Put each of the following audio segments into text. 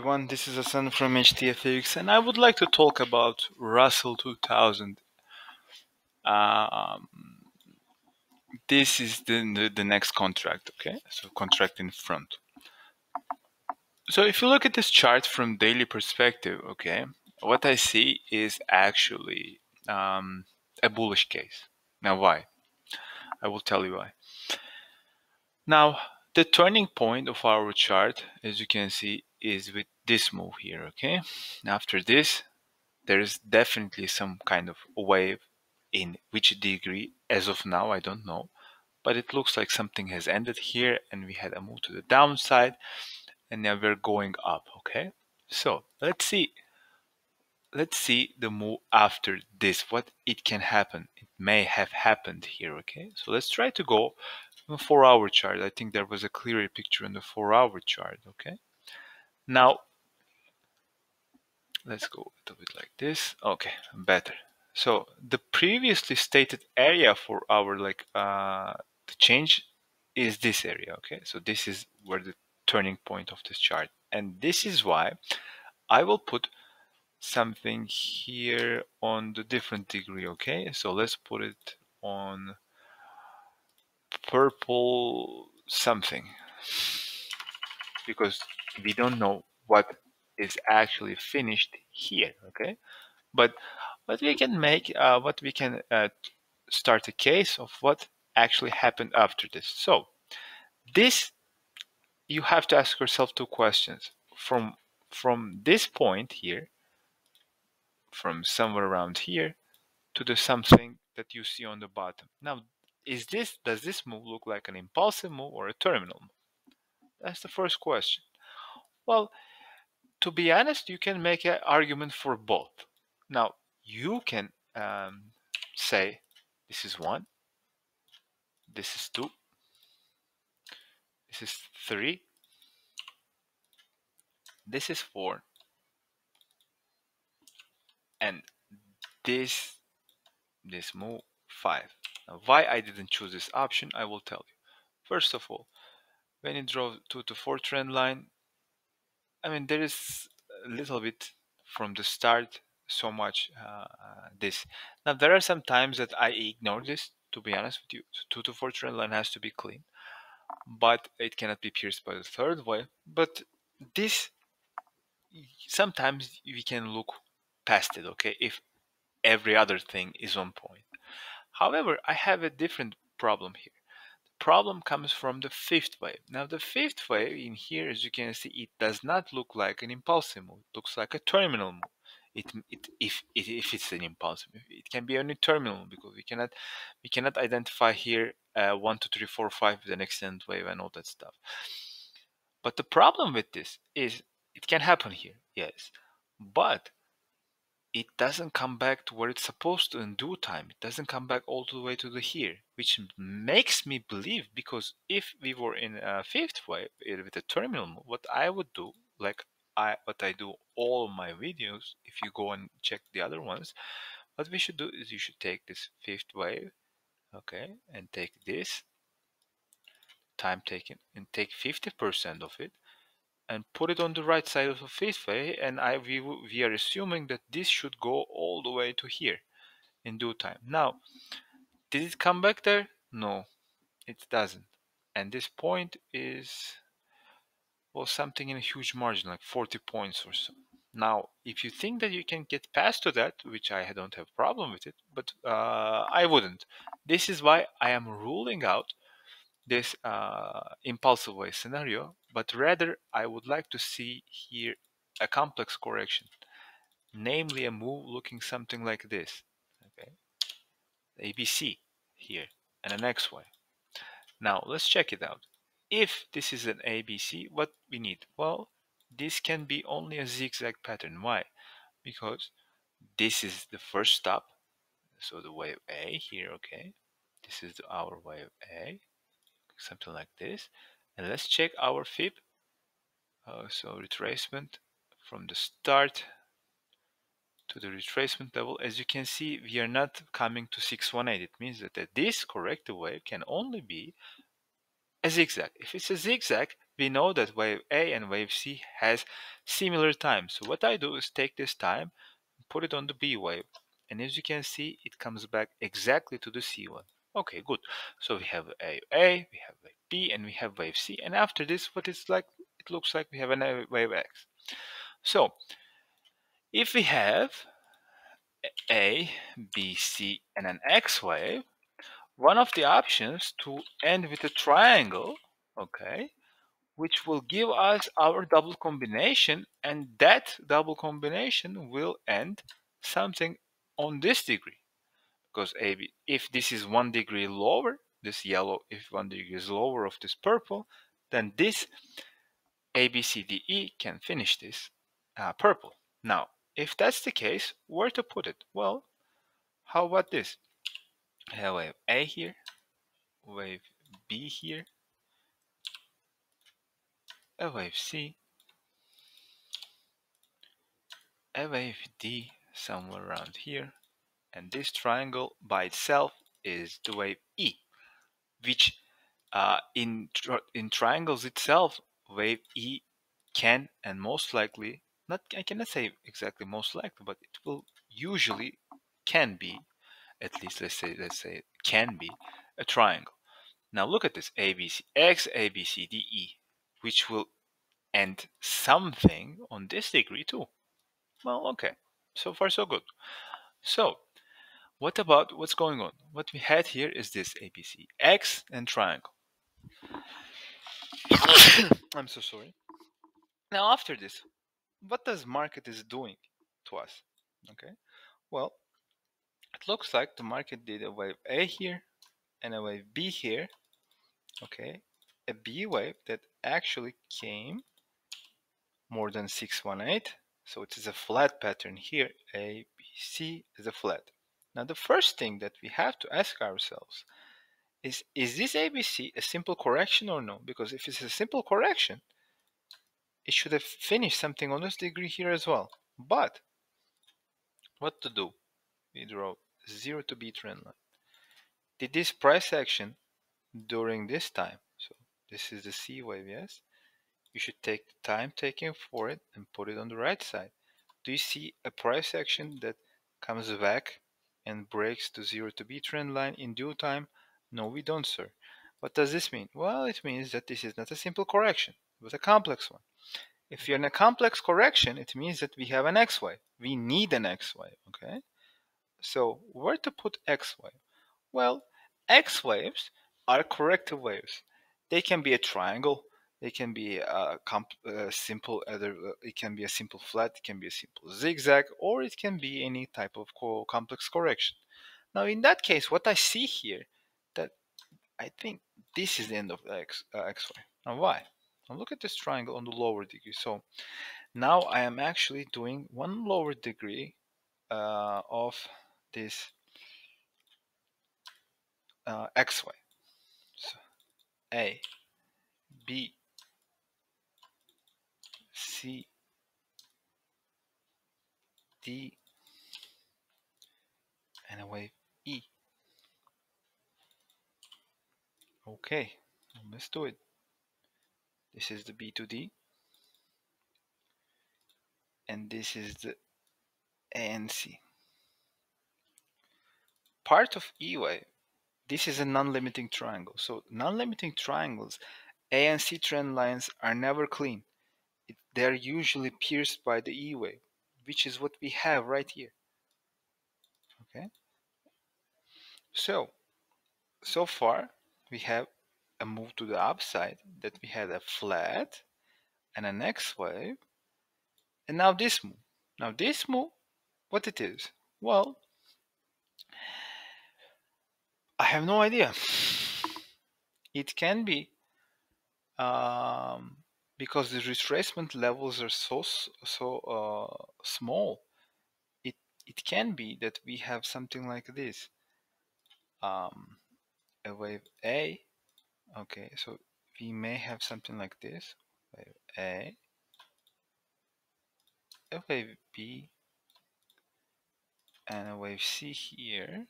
everyone, this is Hassan from HDFX and I would like to talk about Russell 2000. Um, this is the, the, the next contract, okay? So contract in front. So if you look at this chart from daily perspective, okay, what I see is actually um, a bullish case. Now why? I will tell you why. Now, the turning point of our chart, as you can see, is with this move here, okay? After this, there is definitely some kind of wave in which degree, as of now, I don't know. But it looks like something has ended here and we had a move to the downside and now we're going up, okay? So let's see. Let's see the move after this, what it can happen. It may have happened here, okay? So let's try to go on four hour chart. I think there was a clearer picture on the four hour chart, okay? Now, let's go a little bit like this. Okay, better. So the previously stated area for our like uh, the change is this area. Okay, so this is where the turning point of this chart, and this is why I will put something here on the different degree. Okay, so let's put it on purple something because we don't know what is actually finished here okay? But what we can make uh, what we can uh, start a case of what actually happened after this. So this you have to ask yourself two questions. From from this point here from somewhere around here to the something that you see on the bottom. Now is this does this move look like an impulsive move or a terminal move? That's the first question. Well to be honest, you can make an argument for both. Now, you can um, say this is one, this is two, this is three, this is four, and this this move five. Now, why I didn't choose this option, I will tell you. First of all, when it drove to four trend line, I mean, there is a little bit from the start so much uh, this. Now, there are some times that I ignore this, to be honest with you. So 2 to 4 trend line has to be clean, but it cannot be pierced by the third wave. But this, sometimes we can look past it, okay, if every other thing is on point. However, I have a different problem here problem comes from the fifth wave. Now the fifth wave in here, as you can see, it does not look like an impulsive move. It looks like a terminal move. It, it if it, if it's an impulsive move, it can be only terminal because we cannot we cannot identify here uh, one, two, three, four, five with an extended wave and all that stuff. But the problem with this is it can happen here, yes, but it doesn't come back to where it's supposed to in due time. It doesn't come back all the way to the here, which makes me believe because if we were in a fifth wave eh, with a terminal move, what I would do, like I what I do all my videos, if you go and check the other ones, what we should do is you should take this fifth wave, okay, and take this time taken and take 50% of it and put it on the right side of the way and I we, we are assuming that this should go all the way to here in due time. Now, did it come back there? No, it doesn't. And this point is well something in a huge margin, like 40 points or so. Now, if you think that you can get past to that, which I don't have problem with it, but uh, I wouldn't. This is why I am ruling out this uh, impulsive way scenario, but rather I would like to see here a complex correction, namely a move looking something like this. Okay, ABC here and an XY. Now let's check it out. If this is an ABC, what we need? Well, this can be only a zigzag pattern. Why? Because this is the first stop. So the wave A here, okay. This is our wave A something like this. And let's check our fib. Uh, so retracement from the start to the retracement level. As you can see, we are not coming to 618. It means that this corrective wave can only be a zigzag. If it's a zigzag, we know that wave A and wave C has similar time. So what I do is take this time, put it on the B wave. And as you can see, it comes back exactly to the C one. Okay, good. So we have a A, we have wave B, and we have wave C. And after this, what it's like, it looks like we have a uh, wave X. So if we have A, B, C, and an X wave, one of the options to end with a triangle, okay, which will give us our double combination, and that double combination will end something on this degree. Because if this is one degree lower, this yellow, if one degree is lower of this purple, then this ABCDE can finish this uh, purple. Now, if that's the case, where to put it? Well, how about this? I have wave A here, wave B here, a wave C, a wave D somewhere around here, and this triangle by itself is the wave E, which uh, in, in triangles itself, wave E can and most likely, not I cannot say exactly most likely, but it will usually can be at least let's say let's say can be a triangle. Now look at this ABC X which will end something on this degree too. Well, okay, so far so good. So what about what's going on? What we had here is this ABC X and triangle. I'm so sorry. Now after this, what does market is doing to us? Okay, well it looks like the market did a wave A here and a wave B here. Okay, a B wave that actually came more than 618. So it is a flat pattern here. A, B, C is a flat. Now the first thing that we have to ask ourselves is, is this ABC a simple correction or no? Because if it's a simple correction, it should have finished something on this degree here as well. But what to do? we draw 0 to B trend line. Did this price action during this time, so this is the C wave, yes? You should take the time taken for it and put it on the right side. Do you see a price action that comes back and breaks to 0 to B trend line in due time? No, we don't, sir. What does this mean? Well, it means that this is not a simple correction, but a complex one. If you're in a complex correction, it means that we have an X wave. We need an X wave, okay? So where to put X wave? Well, X waves are corrective waves. They can be a triangle. They can be a, simple either. Uh, it can be a simple flat. It can be a simple zigzag, or it can be any type of co complex correction. Now, in that case, what I see here, that I think this is the end of the X, uh, X. Now, why? Now look at this triangle on the lower degree. So now I am actually doing one lower degree uh, of this uh, xy. So A, B, C, D, and a wave E. Okay, let's do it. This is the B to D, and this is the ANC part of EY, this is a non-limiting triangle. So non-limiting triangles, A and C trend lines are never clean. It, they're usually pierced by the E wave, which is what we have right here. Okay. So, so far we have a move to the upside that we had a flat and a next wave and now this move. Now this move, what it is? Well, I have no idea. It can be um, because the retracement levels are so so uh, small. It it can be that we have something like this. Um, a wave A. Okay, so we may have something like this. Wave A. A wave B. And a wave C here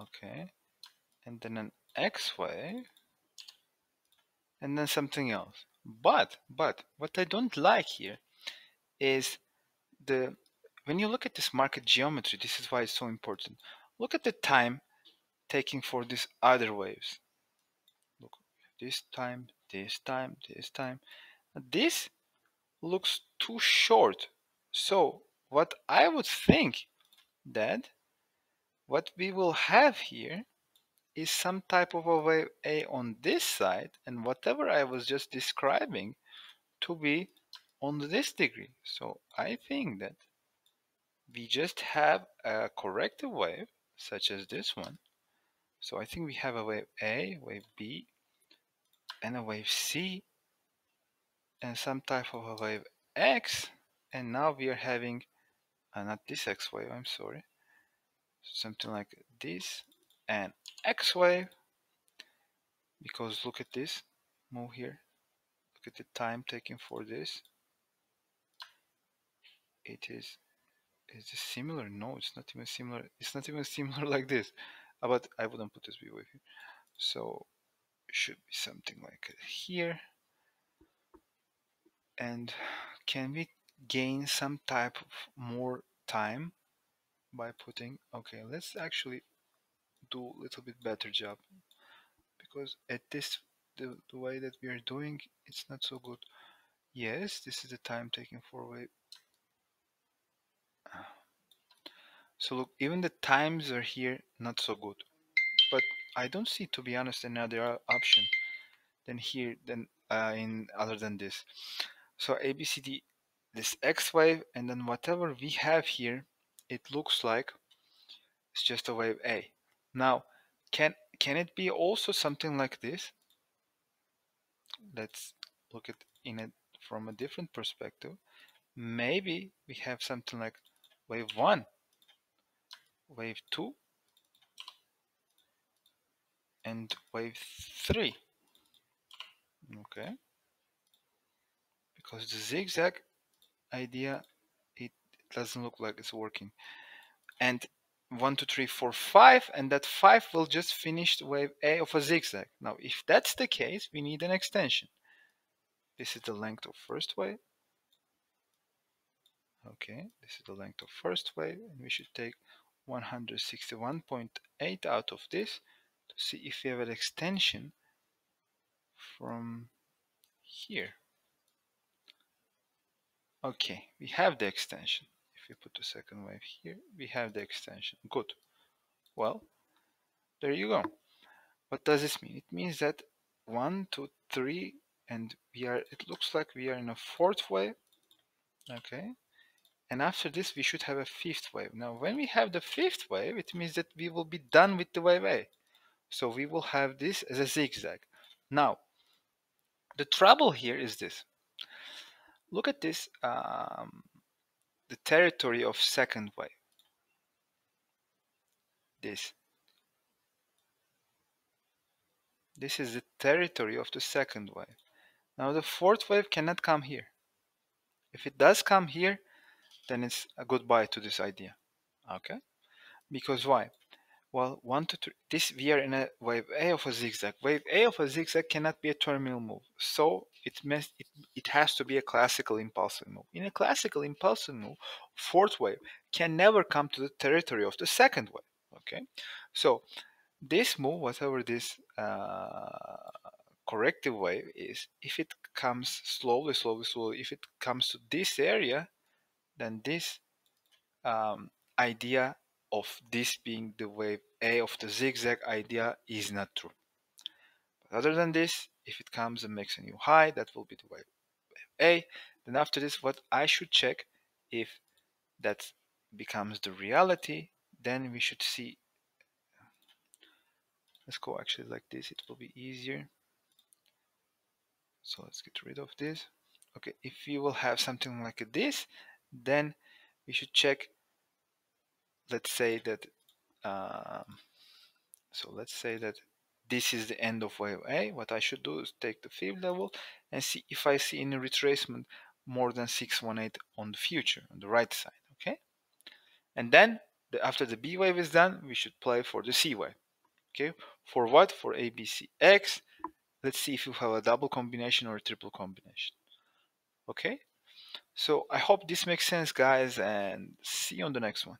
okay and then an x wave and then something else. But, but, what I don't like here is the, when you look at this market geometry, this is why it's so important. Look at the time taking for these other waves. Look, this time, this time, this time. This looks too short. So what I would think that what we will have here is some type of a wave A on this side and whatever I was just describing to be on this degree. So I think that we just have a corrective wave such as this one. So I think we have a wave A, wave B, and a wave C, and some type of a wave X, and now we are having, uh, not this X wave, I'm sorry, something like this and X wave because look at this. Move here. Look at the time taken for this. It is is this similar? No it's not even similar. It's not even similar like this. Uh, but I wouldn't put this wave here so it should be something like here. And can we gain some type of more time by putting okay let's actually do a little bit better job. Because at this the, the way that we are doing it's not so good. Yes this is the time taken for wave so look even the times are here not so good. But I don't see to be honest another option than here than uh, in other than this. So ABCD this X wave and then whatever we have here it looks like it's just a wave A now, can can it be also something like this? Let's look at in it from a different perspective. Maybe we have something like wave 1, wave 2, and wave 3. Okay. Because the zigzag idea, it doesn't look like it's working. And one, two, three, four, five, and that five will just finish wave A of a zigzag. Now, if that's the case, we need an extension. This is the length of first wave. Okay, this is the length of first wave, and we should take 161.8 out of this to see if we have an extension from here. Okay, we have the extension put the second wave here, we have the extension. Good. Well, there you go. What does this mean? It means that one, two, three, and we are, it looks like we are in a fourth wave. Okay. And after this, we should have a fifth wave. Now, when we have the fifth wave, it means that we will be done with the wave A. So we will have this as a zigzag. Now, the trouble here is this. Look at this um, the territory of second wave. This. This is the territory of the second wave. Now the fourth wave cannot come here. If it does come here, then it's a goodbye to this idea. Okay? Because why? Well, one to three. This we are in a wave A of a zigzag. Wave A of a zigzag cannot be a terminal move, so it must it, it has to be a classical impulsive move. In a classical impulsive move, fourth wave can never come to the territory of the second wave. Okay, so this move, whatever this uh, corrective wave is, if it comes slowly, slowly, slowly, if it comes to this area, then this um, idea of this being the wave A of the zigzag idea is not true. But other than this, if it comes and makes a new high, that will be the wave A. Then after this, what I should check if that becomes the reality, then we should see. Let's go actually like this, it will be easier. So let's get rid of this. Okay, if we will have something like this, then we should check let's say that um, so let's say that this is the end of wave A what I should do is take the field level and see if I see any retracement more than 618 on the future on the right side okay? And then the, after the B wave is done we should play for the C wave okay? For what? For ABCX let's see if you have a double combination or a triple combination okay? So i hope this makes sense guys and see you on the next one